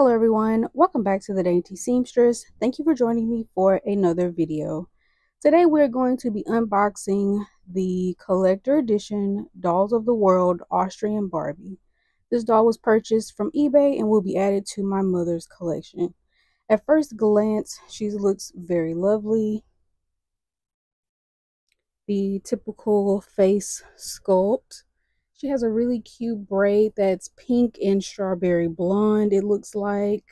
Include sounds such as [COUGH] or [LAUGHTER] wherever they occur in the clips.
Hello everyone, welcome back to the Dainty Seamstress. Thank you for joining me for another video. Today we're going to be unboxing the collector edition Dolls of the World Austrian Barbie. This doll was purchased from eBay and will be added to my mother's collection. At first glance, she looks very lovely. The typical face sculpt she has a really cute braid that's pink and strawberry blonde, it looks like.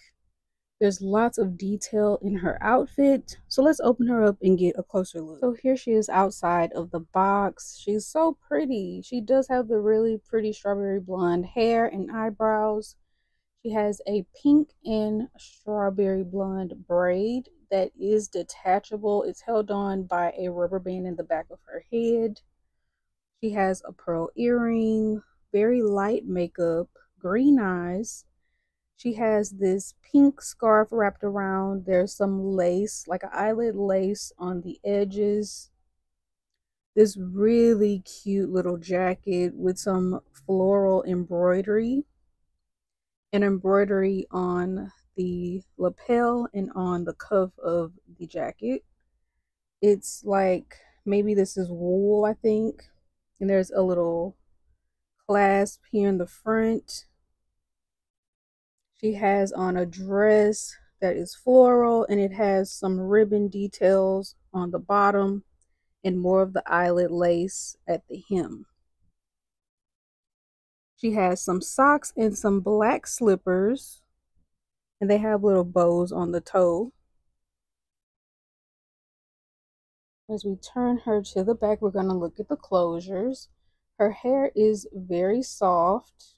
There's lots of detail in her outfit. So let's open her up and get a closer look. So here she is outside of the box. She's so pretty. She does have the really pretty strawberry blonde hair and eyebrows. She has a pink and strawberry blonde braid that is detachable. It's held on by a rubber band in the back of her head. She has a pearl earring, very light makeup, green eyes. She has this pink scarf wrapped around. There's some lace, like an eyelet lace on the edges. This really cute little jacket with some floral embroidery. An embroidery on the lapel and on the cuff of the jacket. It's like maybe this is wool, I think and there's a little clasp here in the front. She has on a dress that is floral and it has some ribbon details on the bottom and more of the eyelet lace at the hem. She has some socks and some black slippers and they have little bows on the toe. As we turn her to the back, we're going to look at the closures. Her hair is very soft.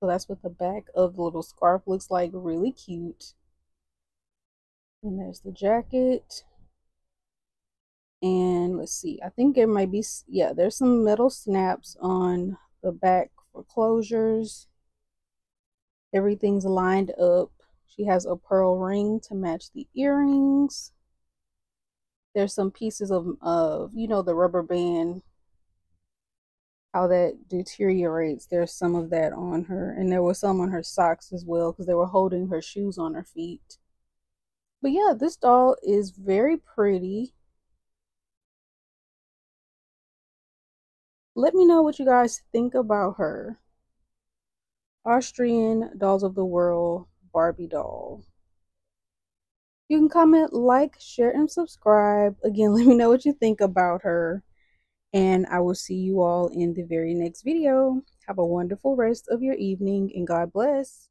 So that's what the back of the little scarf looks like. Really cute. And there's the jacket. And let's see. I think there might be, yeah, there's some metal snaps on the back for closures. Everything's lined up. She has a pearl ring to match the earrings. There's some pieces of, of you know, the rubber band, how that deteriorates. There's some of that on her. And there was some on her socks as well because they were holding her shoes on her feet. But yeah, this doll is very pretty. Let me know what you guys think about her. Austrian Dolls of the World Barbie doll. You can comment, like, share, and subscribe. Again, [LAUGHS] let me know what you think about her. And I will see you all in the very next video. Have a wonderful rest of your evening and God bless.